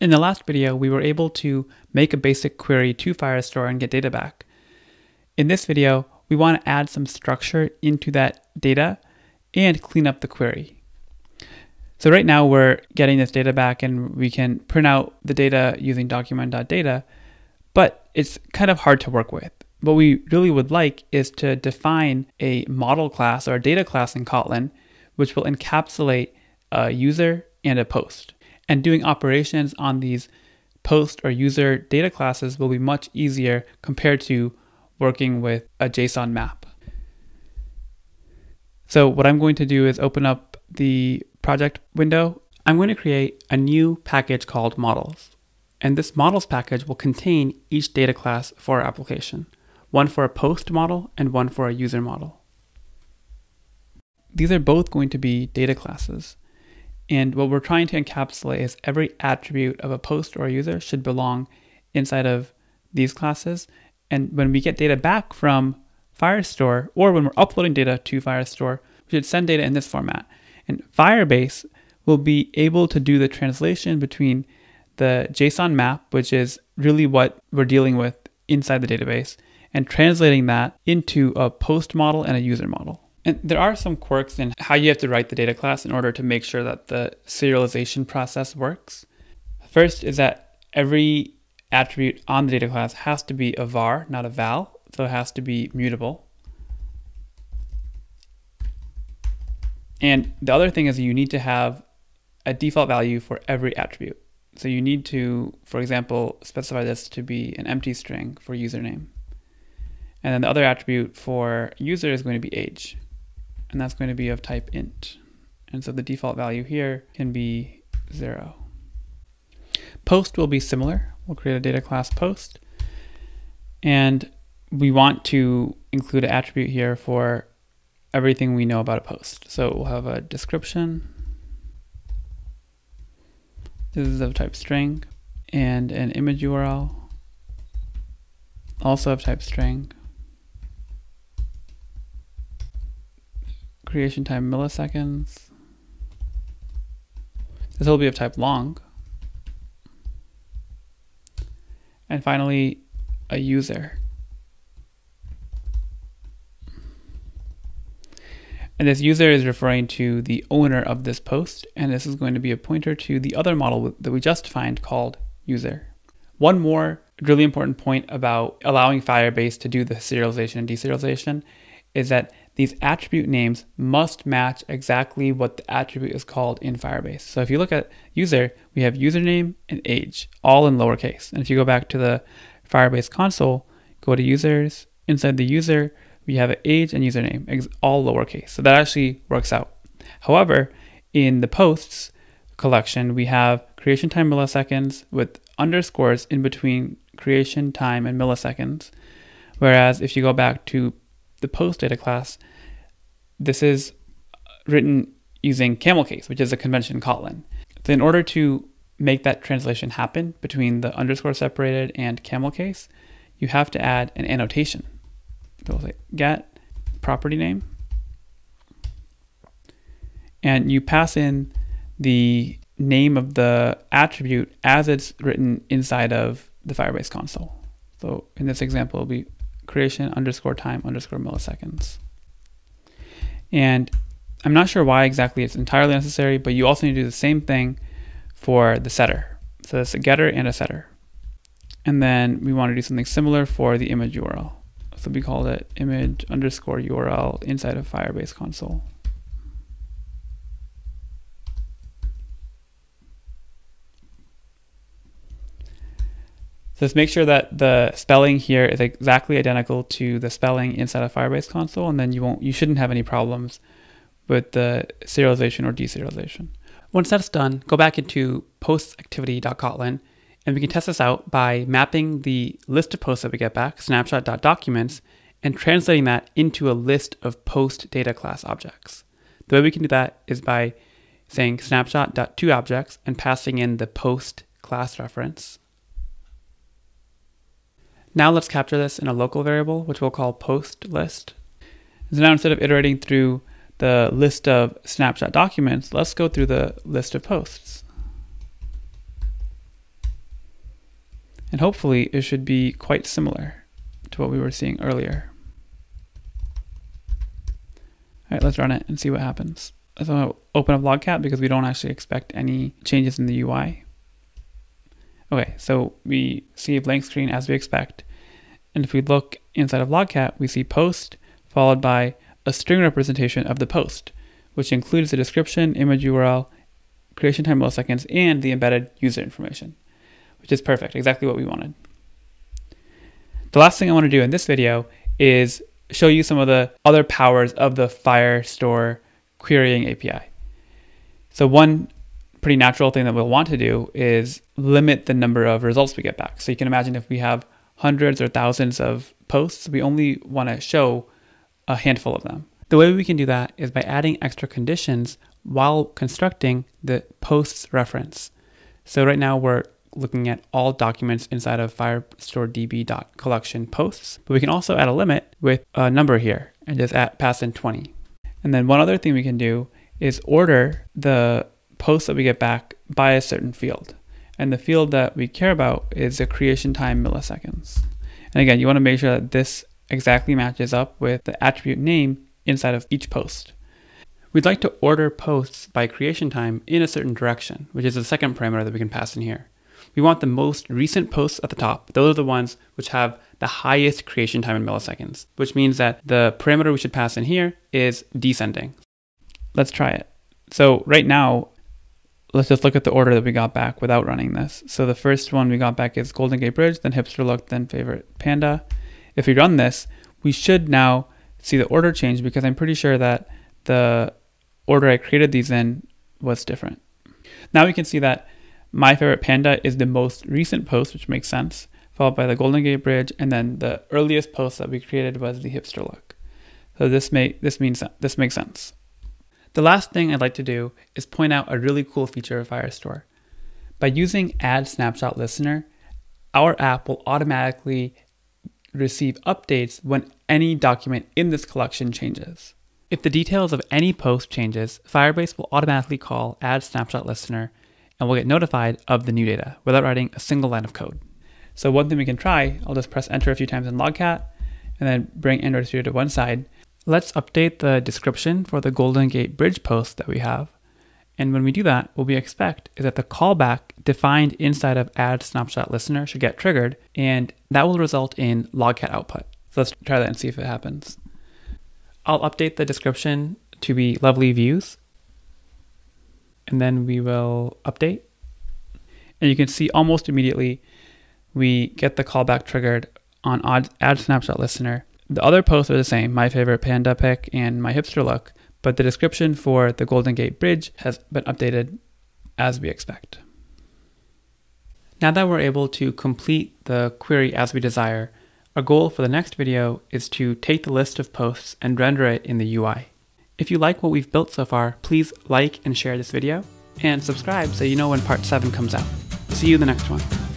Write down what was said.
In the last video, we were able to make a basic query to Firestore and get data back. In this video, we want to add some structure into that data and clean up the query. So right now we're getting this data back and we can print out the data using document.data, but it's kind of hard to work with. What we really would like is to define a model class or a data class in Kotlin, which will encapsulate a user and a post. And doing operations on these post or user data classes will be much easier compared to working with a JSON map. So what I'm going to do is open up the project window. I'm going to create a new package called models. And this models package will contain each data class for our application, one for a post model and one for a user model. These are both going to be data classes. And what we're trying to encapsulate is every attribute of a post or a user should belong inside of these classes. And when we get data back from Firestore, or when we're uploading data to Firestore, we should send data in this format. And Firebase will be able to do the translation between the JSON map, which is really what we're dealing with inside the database, and translating that into a post model and a user model. And there are some quirks in how you have to write the data class in order to make sure that the serialization process works. First is that every attribute on the data class has to be a var, not a val, so it has to be mutable. And the other thing is you need to have a default value for every attribute. So you need to, for example, specify this to be an empty string for username. And then the other attribute for user is going to be age and that's going to be of type int. And so the default value here can be zero. Post will be similar. We'll create a data class post. And we want to include an attribute here for everything we know about a post. So we'll have a description. This is of type string and an image URL, also of type string. Creation time milliseconds. This will be of type long. And finally, a user. And this user is referring to the owner of this post, and this is going to be a pointer to the other model that we just defined called user. One more really important point about allowing Firebase to do the serialization and deserialization is that these attribute names must match exactly what the attribute is called in Firebase. So if you look at user, we have username and age, all in lowercase. And if you go back to the Firebase console, go to users, inside the user, we have age and username, all lowercase. So that actually works out. However, in the posts collection, we have creation time milliseconds with underscores in between creation time and milliseconds. Whereas if you go back to the post data class, this is uh, written using camel case, which is a convention in Kotlin. So in order to make that translation happen between the underscore separated and camel case, you have to add an annotation. So we'll say get property name, and you pass in the name of the attribute as it's written inside of the Firebase console. So in this example, it'll be creation underscore time underscore milliseconds. And I'm not sure why exactly it's entirely necessary, but you also need to do the same thing for the setter. So it's a getter and a setter. And then we want to do something similar for the image URL. So we call it image underscore URL inside of Firebase console. Just make sure that the spelling here is exactly identical to the spelling inside of Firebase console, and then you won't, you shouldn't have any problems with the serialization or deserialization. Once that's done, go back into postactivity.kotlin, and we can test this out by mapping the list of posts that we get back, snapshot.documents, and translating that into a list of post data class objects. The way we can do that is by saying snapshot.toObjects and passing in the post class reference now let's capture this in a local variable, which we'll call post list. So now instead of iterating through the list of snapshot documents, let's go through the list of posts. And hopefully it should be quite similar to what we were seeing earlier. All right, let's run it and see what happens. So open up Logcat because we don't actually expect any changes in the UI. Okay, so we see a blank screen as we expect. And if we look inside of Logcat, we see post followed by a string representation of the post, which includes the description, image URL, creation time milliseconds, and the embedded user information, which is perfect, exactly what we wanted. The last thing I want to do in this video is show you some of the other powers of the Firestore querying API. So one pretty natural thing that we'll want to do is limit the number of results we get back. So you can imagine if we have hundreds or thousands of posts, we only want to show a handful of them. The way we can do that is by adding extra conditions while constructing the posts reference. So right now we're looking at all documents inside of firestoredb.collection posts, but we can also add a limit with a number here and just add, pass in 20. And then one other thing we can do is order the posts that we get back by a certain field. And the field that we care about is the creation time milliseconds. And again, you want to make sure that this exactly matches up with the attribute name inside of each post. We'd like to order posts by creation time in a certain direction, which is the second parameter that we can pass in here. We want the most recent posts at the top. Those are the ones which have the highest creation time in milliseconds, which means that the parameter we should pass in here is descending. Let's try it. So right now, let's just look at the order that we got back without running this. So the first one we got back is Golden Gate Bridge, then Hipster Look, then Favorite Panda. If we run this, we should now see the order change because I'm pretty sure that the order I created these in was different. Now we can see that my favorite panda is the most recent post, which makes sense, followed by the Golden Gate Bridge, and then the earliest post that we created was the hipster look. So this may this means this makes sense. The last thing I'd like to do is point out a really cool feature of Firestore. By using Add Snapshot Listener, our app will automatically receive updates when any document in this collection changes. If the details of any post changes, Firebase will automatically call Add Snapshot Listener and we'll get notified of the new data without writing a single line of code. So one thing we can try, I'll just press enter a few times in Logcat and then bring Android Studio to one side Let's update the description for the Golden Gate Bridge post that we have. And when we do that, what we expect is that the callback defined inside of add snapshot listener should get triggered, and that will result in logcat output. So let's try that and see if it happens. I'll update the description to be lovely views, and then we will update. And you can see almost immediately we get the callback triggered on add snapshot listener the other posts are the same, my favorite panda pic and my hipster look, but the description for the Golden Gate Bridge has been updated as we expect. Now that we're able to complete the query as we desire, our goal for the next video is to take the list of posts and render it in the UI. If you like what we've built so far, please like and share this video, and subscribe so you know when part 7 comes out. See you in the next one.